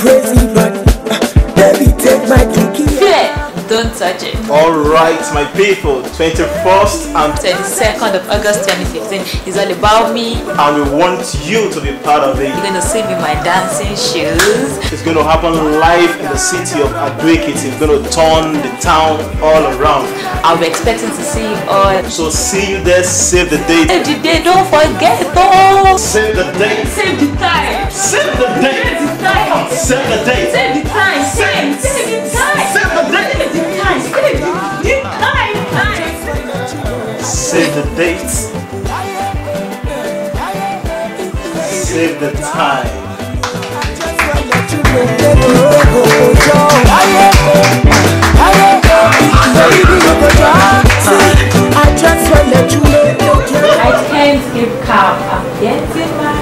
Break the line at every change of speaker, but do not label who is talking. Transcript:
crazy, but uh, baby, take my cookie. Don't touch it.
Alright, my people, 21st and
22nd of August 2015 is all about me.
And we want you to be part of it.
You're gonna see me in my dancing shoes.
It's gonna happen live in the city of Ado-Ekiti. It's gonna turn the town all around.
I'll be expecting to see you all.
So see you there, save the date.
Save the don't forget, though.
Save the date.
Save the time. Save, save the time.
Save the date.
Save the time. Save the time. Time.
Save the date. Save the time.
I just wanna let you know.
I can't keep calm. I'm getting my